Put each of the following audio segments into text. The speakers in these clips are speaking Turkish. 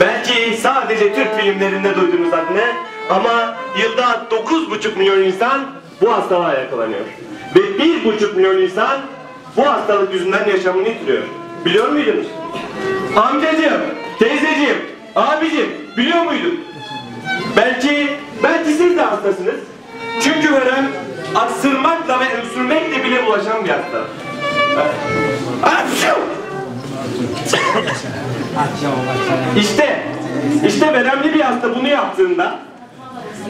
Belki sadece Türk filmlerinde duyduğunuz adını ama yılda 9,5 milyon insan bu hastalığa yakalanıyor. Ve 1,5 milyon insan bu hastalık yüzünden yaşamını yitiriyor. Biliyor muydunuz? Amcacığım, teyzeciğim, abicim biliyor muydun? Belki, belki siz de hastasınız. Çünkü verem aksırmakla ve öksürmekle bile bulaşan bir hastalık. İşte, işte veremli bir hasta bunu yaptığında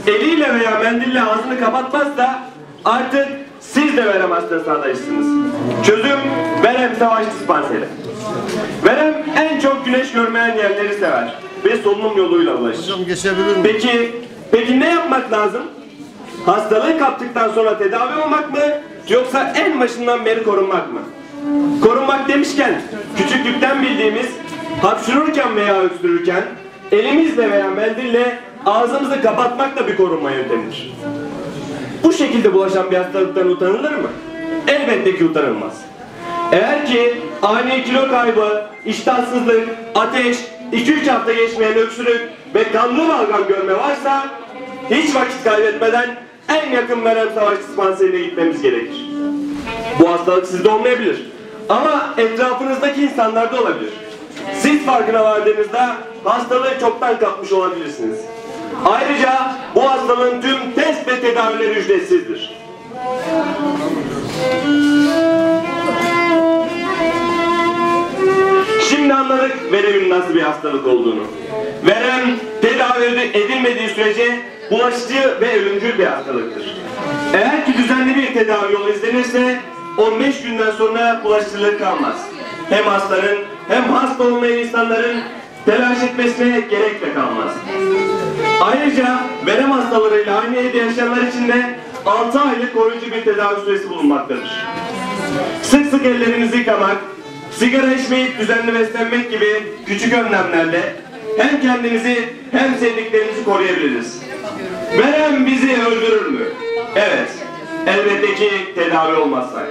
eliyle veya mendille ağzını kapatmazsa artık siz de verem hastası adayısınız. Çözüm verem savaş dispanseri. Verem en çok güneş görmeyen yerleri sever ve solunum yoluyla ulaşır. Peki, peki ne yapmak lazım? Hastalığı kaptıktan sonra tedavi olmak mı? Yoksa en başından beri korunmak mı? Korunmak demişken küçüklükten bildiğimiz hapşırırken veya öksürürken elimizle veya mendille ağzımızı kapatmak da bir korunma yöntemidir. Bu şekilde bulaşan bir hastalıktan utanılır mı? Elbette ki utanılmaz. Eğer ki ani kilo kaybı, iştahsızlık, ateş, 2-3 hafta geçmeyen öksürük ve kanlı balgam görme varsa hiç vakit kaybetmeden en yakın Meryem Savaş Dispanseri'ne gitmemiz gerekir. Bu hastalık sizde olmayabilir. Ama etrafınızdaki insanlarda olabilir. Siz farkına vardığınızda hastalığı çoktan kapmış olabilirsiniz. Ayrıca bu hastalığın tüm test ve tedavileri ücretsizdir. Şimdi anladık veremin nasıl bir hastalık olduğunu. Verem tedavi edilmediği sürece bulaşıcı ve ölümcül bir hastalıktır. Eğer ki düzenli bir tedavi yolu izlenirse 15 günden sonra bulaşıcılığı kalmaz. Hem hastanın hem hasta olmayan insanların telaş etmesine gerek de kalmaz. Ayrıca verem hastalarıyla aynı evde yaşayanlar için de 6 aylık koruyucu bir tedavi süresi bulunmaktadır. Sık sık ellerimizi yıkamak, sigara içmeyip düzenli beslenmek gibi küçük önlemlerle hem kendimizi hem sevdiklerimizi koruyabiliriz. Verem bizi öldürür mü? Evet. Elbette ki tedavi olmazsak.